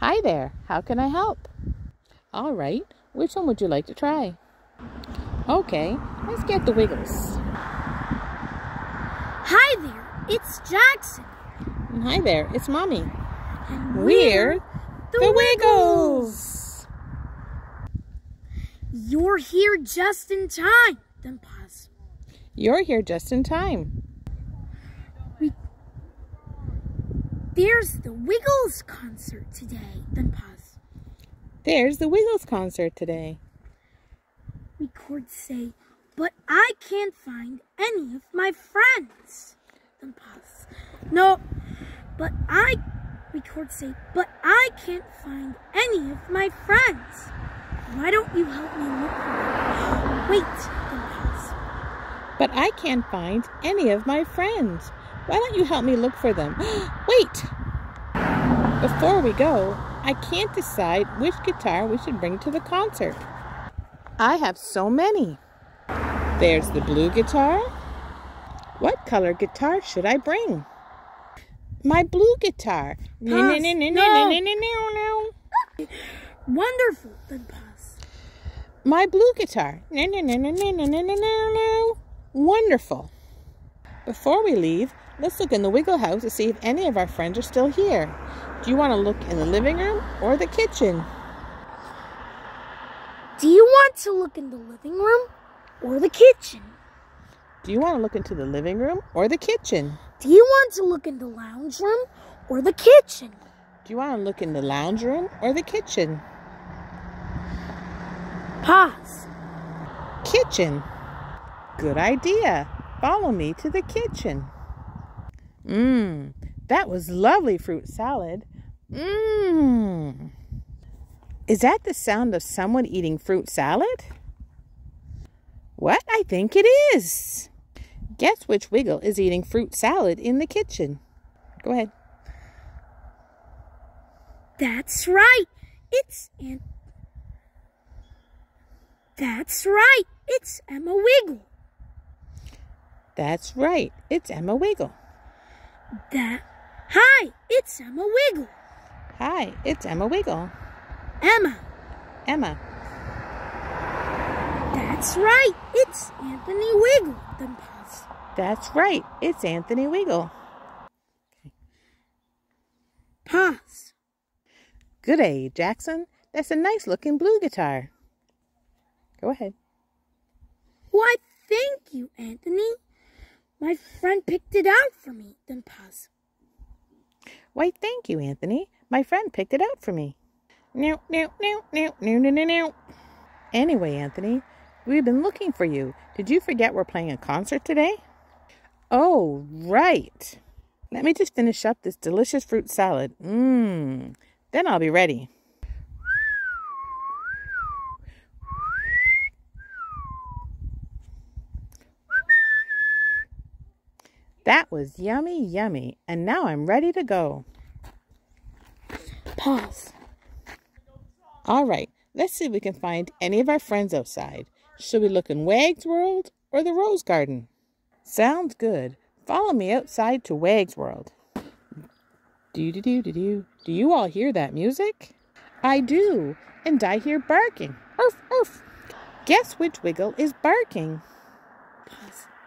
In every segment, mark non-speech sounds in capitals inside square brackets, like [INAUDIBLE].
Hi there, how can I help? All right, which one would you like to try? Okay, let's get the Wiggles. Hi there, it's Jackson. And hi there, it's Mommy. And We're the, the Wiggles. You're here just in time. Then pause. You're here just in time. There's the Wiggles concert today. Then pause. There's the Wiggles concert today. We could say, but I can't find any of my friends. Then pause. No, but I we could say, but I can't find any of my friends. Why don't you help me look for them? Wait, then pause. But I can't find any of my friends. Why don't you help me look for them? Wait! Before we go, I can't decide which guitar we should bring to the concert. I have so many. There's the blue guitar. What color guitar should I bring? My blue guitar. Pause. Wonderful, then pause. My blue guitar. Wonderful. Before we leave, let's look in the Wiggle House to see if any of our friends are still here. Do you want to look in the living room or the kitchen? Do you want to look in the living room or the kitchen? Do you want to look into the living room or the kitchen? Do you want to look in the lounge room or the kitchen? Do you want to look in the lounge room or the kitchen? Pause. Kitchen. Good idea. Follow me to the kitchen. Mmm, that was lovely fruit salad. Mmm. Is that the sound of someone eating fruit salad? What? I think it is. Guess which Wiggle is eating fruit salad in the kitchen? Go ahead. That's right. It's Aunt. That's right. It's Emma Wiggle. That's right. It's Emma Wiggle. That. Hi, it's Emma Wiggle. Hi, it's Emma Wiggle. Emma. Emma. That's right. It's Anthony Wiggle. That's right. It's Anthony Wiggle. Pause. Good day, Jackson. That's a nice looking blue guitar. Go ahead. Why, thank you, Anthony. My friend picked it out for me. Then pause. Why, thank you, Anthony. My friend picked it out for me. No, no, no, no, no, no, no, no. Anyway, Anthony, we've been looking for you. Did you forget we're playing a concert today? Oh, right. Let me just finish up this delicious fruit salad. Mmm. Then I'll be ready. That was yummy, yummy. And now I'm ready to go. Pause. All right, let's see if we can find any of our friends outside. Should we look in Wag's World or the Rose Garden? Sounds good. Follow me outside to Wag's World. Do do do do do. Do you all hear that music? I do, and I hear barking. Arf, arf. Guess which Wiggle is barking?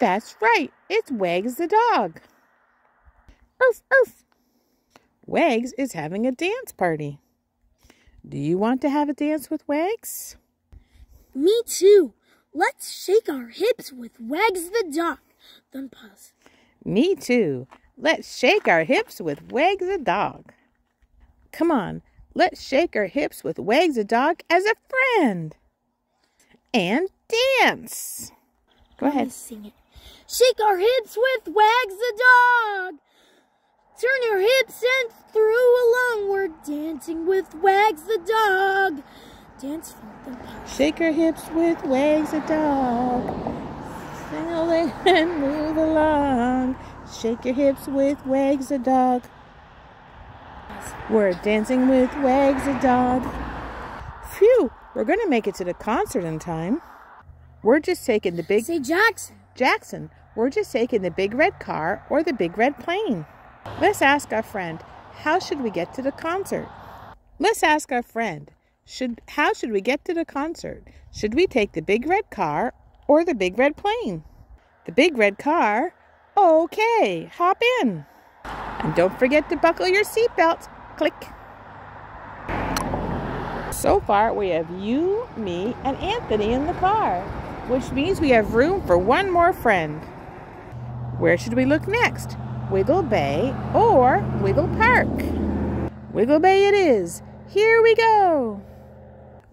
That's right, it's Wags the dog. Oof, oof. Wags is having a dance party. Do you want to have a dance with Wags? Me too. Let's shake our hips with Wags the dog. Then pause. Me too. Let's shake our hips with Wags the dog. Come on, let's shake our hips with Wags the dog as a friend. And dance. Go ahead. sing it. Shake our hips with Wags the dog. Turn your hips and through along. We're dancing with Wags the dog. Dance for the pause. Shake our hips with Wags the dog. Sing away and move along. Shake your hips with Wags the dog. We're dancing with Wags the dog. Phew, we're going to make it to the concert in time. We're just taking the big Say Jackson. Jackson, we're just taking the big red car or the big red plane. Let's ask our friend, how should we get to the concert? Let's ask our friend. Should how should we get to the concert? Should we take the big red car or the big red plane? The big red car? Okay, hop in. And don't forget to buckle your seatbelt. Click. So far, we have you, me, and Anthony in the car, which means we have room for one more friend. Where should we look next? Wiggle Bay or Wiggle Park? Wiggle Bay it is. Here we go.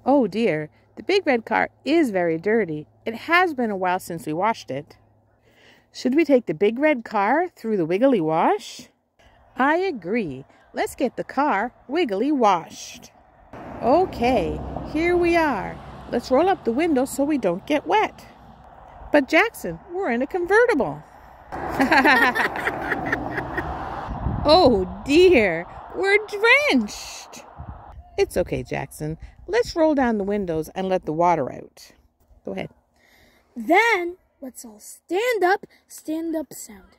Oh dear, the big red car is very dirty. It has been a while since we washed it. Should we take the big red car through the wiggly wash? I agree. Let's get the car wiggly washed. Okay, here we are. Let's roll up the window so we don't get wet. But Jackson, we're in a convertible. [LAUGHS] oh dear, we're drenched. It's okay, Jackson. Let's roll down the windows and let the water out. Go ahead. Then let's all stand up, stand up sound.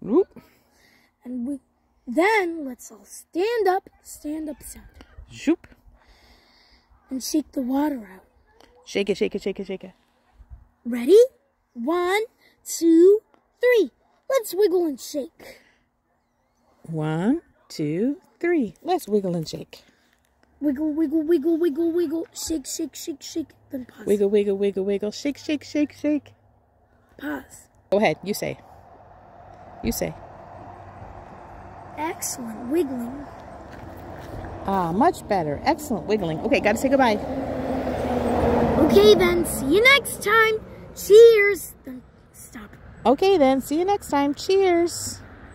Whoop. And we then let's all stand up, stand up sound. Shoop. And shake the water out. Shake it, shake it, shake it, shake it. Ready? One, two, three. Let's wiggle and shake. One, two, three. Let's wiggle and shake. Wiggle, wiggle, wiggle, wiggle, wiggle. Shake, shake, shake, shake. Then pause. Wiggle, wiggle, wiggle, wiggle. Shake, shake, shake, shake. Pause. Go ahead. You say. You say. Excellent wiggling. Ah, much better. Excellent wiggling. Okay, gotta say goodbye. Okay then, see you next time. Cheers. Stop. Okay then, see you next time. Cheers.